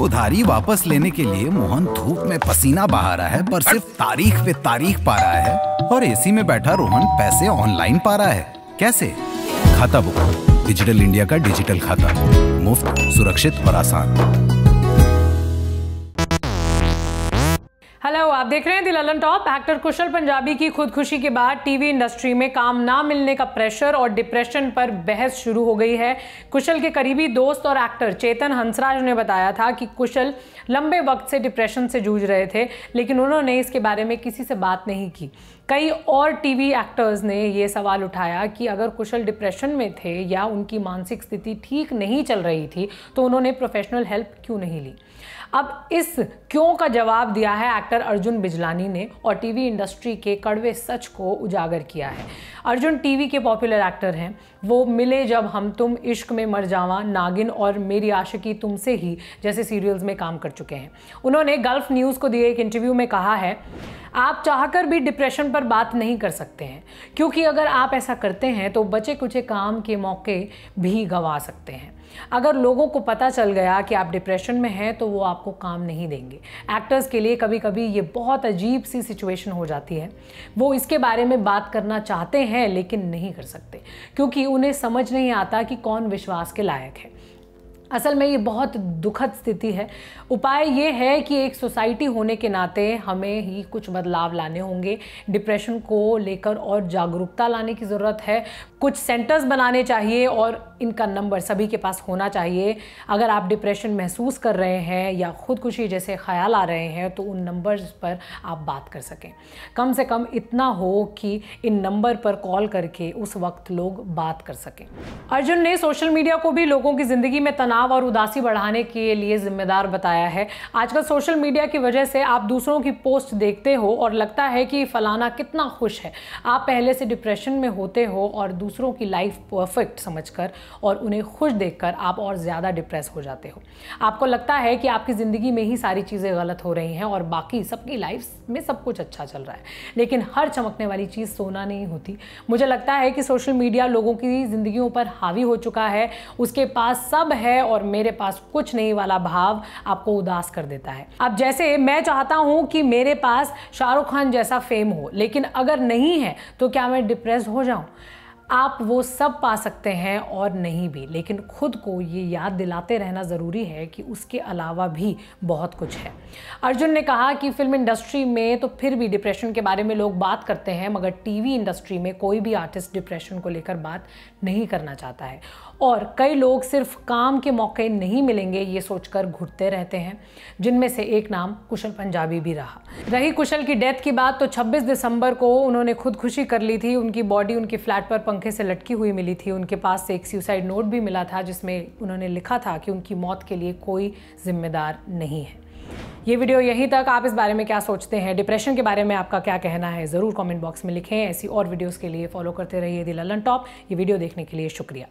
उधारी वापस लेने के लिए मोहन धूप में पसीना बहा रहा है, पर सिर्फ़ तारीख पे तारीख पा रहा है और एसी में बैठा रोहन पैसे ऑनलाइन पा रहा है। कैसे? खाता बुक। डिजिटल इंडिया का डिजिटल खाता। मुफ़्त, सुरक्षित और आसान। हेलो, आप देख रहे हैं दिललन टॉप। एक्टर कुशल पंजाबी की खुदकुशी के बाद टीवी इंडस्ट्री में काम ना मिलने का प्रेशर और डिप्रेशन पर बहस शुरू हो गई है। कुशल के करीबी दोस्त और एक्टर चेतन हंसराज ने बताया था कि कुशल लंबे वक्त से डिप्रेशन से जूझ रहे थे, लेकिन उन्होंने इसके बारे में किसी से बात नहीं की। कई और टीवी एक्टर्स ने ये सवाल उठाया कि अगर कुशल डिप्रेशन में थे या उनकी मानसिक स्थिति ठीक नहीं चल रही थी तो उन्होंने प्रोफेशनल हेल्प क्यों नहीं ली? अब इस क्यों का जवाब दिया है एक्टर अर्जुन बिजलानी ने और टीवी इंडस्ट्री के कड़वे सच को उजागर किया है। अर्जुन टीवी के पॉपुलर एक्टर हैं। वो मिले जब हम तुम इश्क में मर जावा, नागिन और मेरी आशिकी तुमसे ही, जैसे सीरियल्स में काम कर चुके हैं। उन्होंने गल्फ न्यूज़ को दिए एक इंटरव्यू में कहा है, आप चाहकर भी डिप्रेशन पर बात नहीं कर सकते हैं, क्योंकि अगर आप ऐसा करते हैं तो बचे कुचे काम के मौके भी गंवा सकते हैं। अगर लोगों को पता चल गया कि आप डिप्रेशन में हैं तो वो आपको काम नहीं देंगे। एक्टर्स के लिए कभी कभी ये बहुत अजीब सी सिचुएशन हो जाती है। वो इसके बारे में बात करना चाहते हैं, लेकिन नहीं कर सकते, क्योंकि उन्हें समझ नहीं आता कि कौन विश्वास के लायक है। असल में ये बहुत दुखद स्थिति है। उपाय ये है कि एक सोसाइटी होने के नाते हमें ही कुछ बदलाव लाने होंगे। डिप्रेशन को लेकर और जागरूकता लाने की ज़रूरत है। कुछ सेंटर्स बनाने चाहिए और इनका नंबर सभी के पास होना चाहिए। अगर आप डिप्रेशन महसूस कर रहे हैं या खुदकुशी जैसे ख्याल आ रहे हैं तो उन नंबर्स पर आप बात कर सकें। कम से कम इतना हो कि इन नंबर पर कॉल करके उस वक्त लोग बात कर सकें। अर्जुन ने सोशल मीडिया को भी लोगों की ज़िंदगी में तनाव तनाव और उदासी बढ़ाने के लिए जिम्मेदार बताया है। आजकल सोशल मीडिया की वजह से आप दूसरों की पोस्ट देखते हो और लगता है कि फलाना कितना खुश है। आप पहले से डिप्रेशन में होते हो और दूसरों की लाइफ परफेक्ट समझकर और उन्हें खुश देखकर आप और ज़्यादा डिप्रेस हो जाते हो। आपको लगता है कि आपकी ज़िंदगी में ही सारी चीज़ें गलत हो रही हैं और बाकी सबकी लाइफ में सब कुछ अच्छा चल रहा है। लेकिन हर चमकने वाली चीज़ सोना नहीं होती। मुझे लगता है कि सोशल मीडिया लोगों की ज़िंदगियों पर हावी हो चुका है। उसके पास सब है और मेरे पास कुछ नहीं वाला भाव आपको उदास कर देता है। अब जैसे मैं चाहता हूँ कि मेरे पास शाहरुख खान जैसा फेम हो, लेकिन अगर नहीं है तो क्या मैं डिप्रेस हो जाऊँ? आप वो सब पा सकते हैं और नहीं भी। लेकिन खुद को ये याद दिलाते रहना ज़रूरी है कि उसके अलावा भी बहुत कुछ है। अर्जुन ने कहा कि फ़िल्म इंडस्ट्री में तो फिर भी डिप्रेशन के बारे में लोग बात करते हैं, मगर टीवी इंडस्ट्री में कोई भी आर्टिस्ट डिप्रेशन को लेकर बात नहीं करना चाहता है। और कई लोग सिर्फ़ काम के मौके नहीं मिलेंगे ये सोचकर घुटते रहते हैं, जिनमें से एक नाम कुशल पंजाबी भी रहा। रही कुशल की डेथ की बात तो 26 दिसंबर को उन्होंने खुदकुशी कर ली थी। उनकी बॉडी उनके फ्लैट पर पंखे से लटकी हुई मिली थी। उनके पास से एक सुसाइड नोट भी मिला था, जिसमें उन्होंने लिखा था कि उनकी मौत के लिए कोई जिम्मेदार नहीं है। ये वीडियो यहीं तक। आप इस बारे में क्या सोचते हैं? डिप्रेशन के बारे में आपका क्या कहना है? ज़रूर कमेंट बॉक्स में लिखें। ऐसी और वीडियोस के लिए फॉलो करते रहिए दी टॉप ये वीडियो देखने के लिए शुक्रिया।